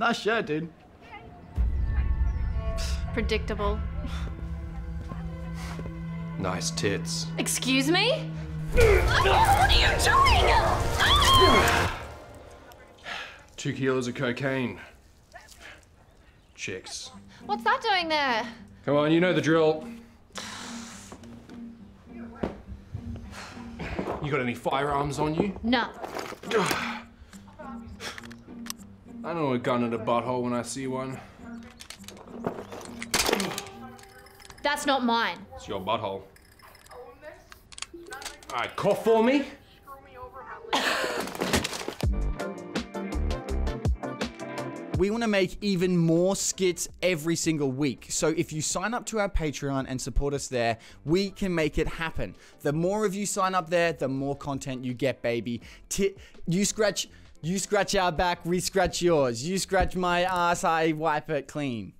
Nice shirt, dude. Predictable. Nice tits. Excuse me? what are you doing? Two kilos of cocaine. Chicks. What's that doing there? Come on, you know the drill. You got any firearms on you? No. I don't know a gun in a butthole when I see one. That's not mine. It's your butthole. Alright, cough for me. We want to make even more skits every single week. So if you sign up to our Patreon and support us there, we can make it happen. The more of you sign up there, the more content you get, baby. Ti you scratch you scratch our back, we scratch yours. You scratch my ass, I wipe it clean.